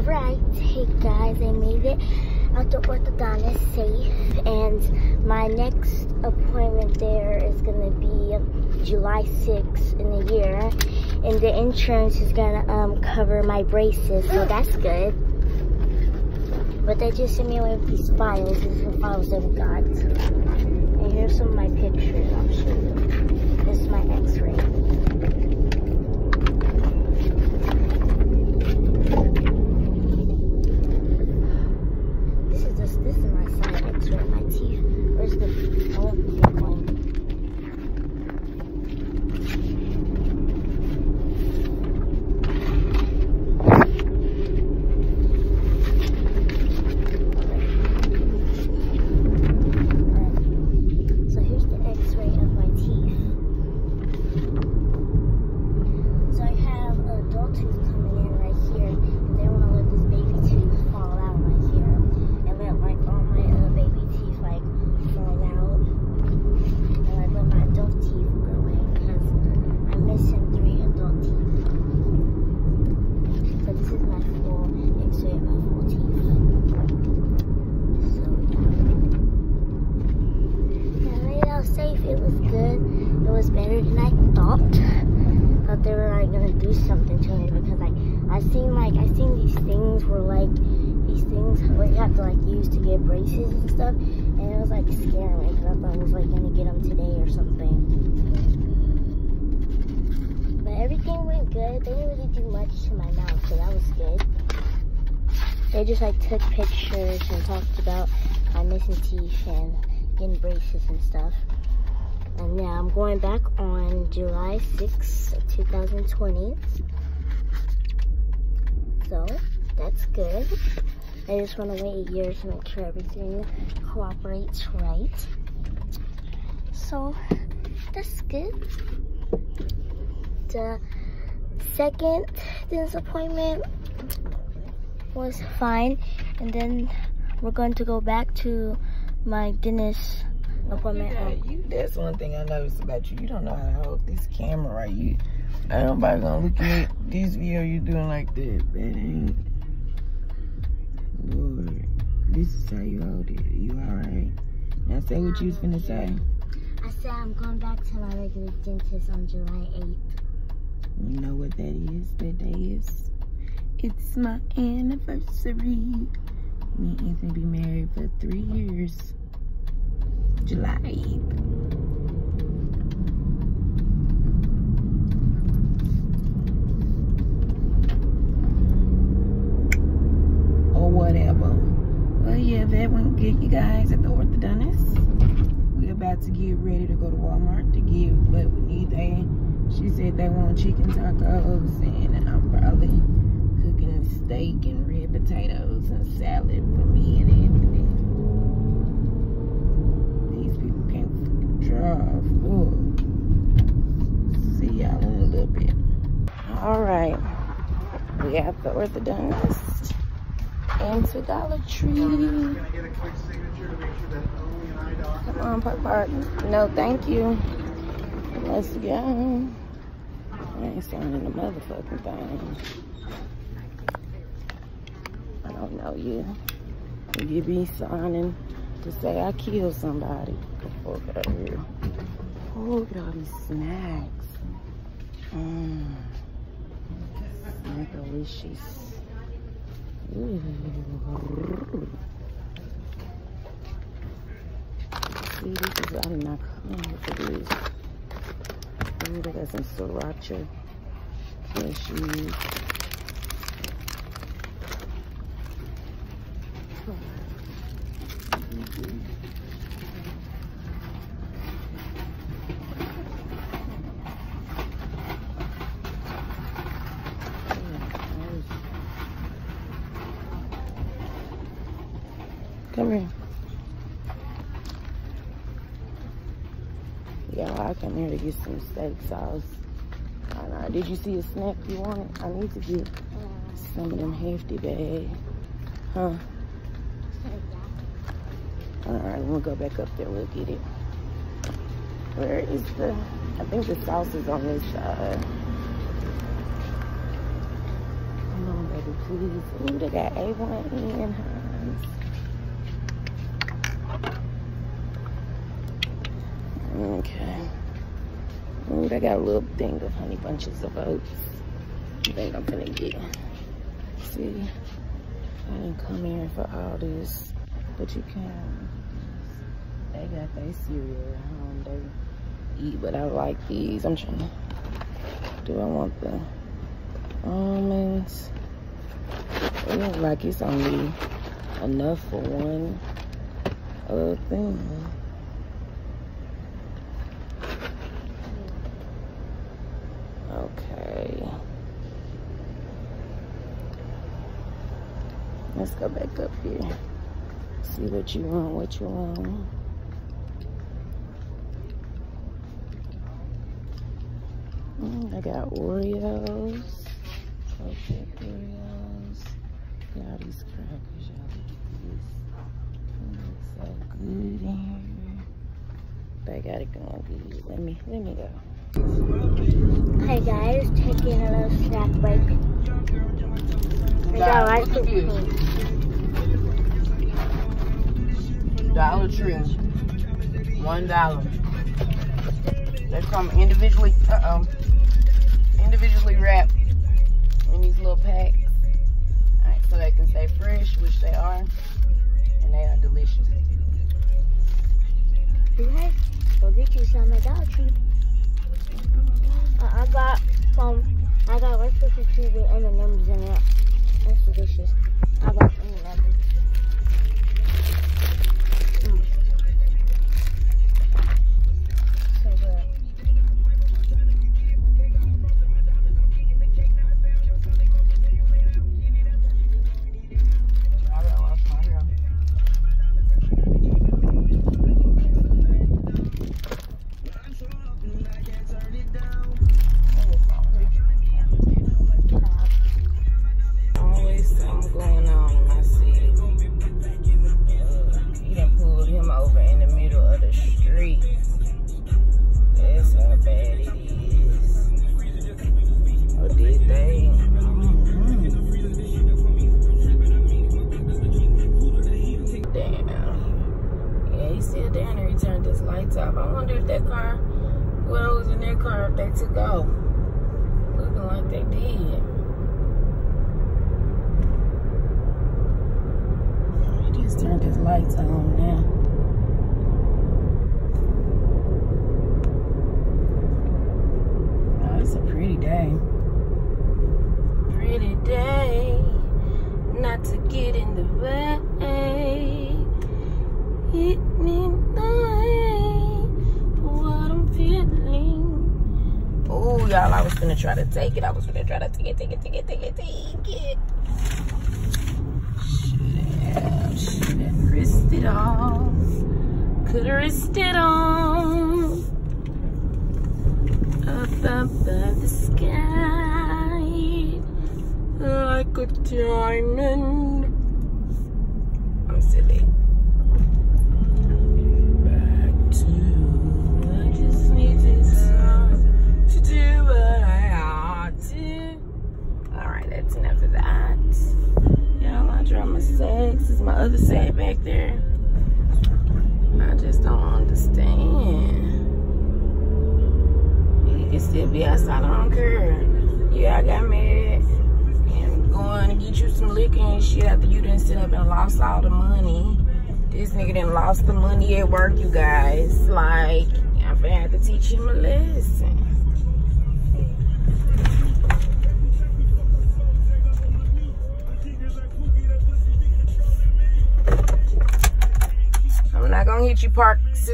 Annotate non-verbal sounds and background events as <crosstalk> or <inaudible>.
Alright, hey guys, I made it out the orthodontist safe and my next appointment there is gonna be July 6th in a year and the insurance is gonna um, cover my braces, so that's good. But they just sent me away with these files, these are the files we got. And here's some of my pictures, I'll show you. This is my x-ray. This is just this is my side X-ray of my teeth. Where's the I want the big one. Alright. So here's the X-ray of my teeth. So I have an adult tooth coming in right here, and they want to let this baby tooth fall out right here, and let like all my uh, baby teeth like fall out, and like let my adult teeth grow in because I'm missing three adult teeth. So this is my full X-ray of my full teeth. So yeah, I made it out safe. It was good. It was better than I thought thought they were like gonna something to me because like I seen like I seen these things were like these things <laughs> where you have to like use to get braces and stuff, and it was like scaring me because I thought I was like gonna get them today or something. But everything went good. They didn't really do much to my mouth, so that was good. They just like took pictures and talked about my missing teeth and getting braces and stuff. And now I'm going back on July 6th, 2020. So that's good. I just want to wait a year to make sure everything cooperates right. So that's good. The second dentist appointment was fine. And then we're going to go back to my dentist appointment. Yeah, on- you, that's one thing I noticed about you. You don't know how to hold this camera right. You, ain't nobody gonna look at this video you doing like that. That ain't. Lord, this is how you hold it. You alright? Now say what you was finna say. I said I'm going back to my regular dentist on July 8th. You know what that is? That day is. It's my anniversary. Me and Ethan be married for three years. July 8th. Or whatever. Well, yeah, that went good, you guys, at the orthodontist. We're about to get ready to go to Walmart to get what we need there. She said they want chicken tacos, and I'm probably cooking steak and red potatoes and salad for me and Anthony. These people can't fucking drive. Ugh. See y'all in a little bit. All right, the orthodontist into Dollar Tree. Come on, Park Park. No, thank you. Let's go. I ain't signing the motherfucking thing. I don't know you. You be signing to say I killed somebody. Get out of here. Oh, look at all these snacks. Mm. Mmm. Snackalicious. Ooh. See, this is Look at this. Ooh, some sriracha cashews. Come here. Yeah, I came here to get some steak sauce. I know. Uh, did you see a snack you wanted? I need to get some of them hefty bags. Huh? Alright, we'll go back up there. We'll get it. Where is the... I think the sauce is on this side. Come on, baby. foods. Ooh, they got A1 Heinz. Okay. Ooh, they got a little thing of honey bunches of oats. I think I'm gonna get. See, I didn't come here for all this, but you can. They got their cereal at home. They eat, but I like these. I'm trying to. Do I want the almonds? It looks like it's only enough for one other thing. Okay. Let's go back up here. See what you want, what you want. Mm, I got Oreos. Okay, Oreos. Got these crackers, y'all. Looks so good in here. They got it going good. Let me, let me go. Hey guys, taking a little snack break. I got Rice Krispies. Dollar Tree. One dollar. They come individually, uh-oh, individually 56. That's how bad it is. Damn. Yeah, he's still down there. He turned his lights off. I wonder if that car, whoever was in that car, they took off. Looking like they did. He just turned his lights on now. Oh, it's a pretty day. Pretty day, not to get in the way. Hit me night, what I'm feeling. Oh, y'all, I was gonna try to take it. I was gonna try to take it, take it, take it, take it, take it. Should have, should have risked it all. Could have risked it all. Up above the sky, like a diamond. I'm silly. Back to, I just need this time to do what I ought to. Alright, that's enough of that. Y'all, dropped my. This is my other sag back there. I just don't understand. You still be outside, I don't care. Yeah, I got mad and going to get you some liquor and shit after you didn't sit up and lost all the money. This nigga done lost the money at work, you guys. Like, I'm gonna have to teach him a lesson. I'm not gonna hit you, park sister.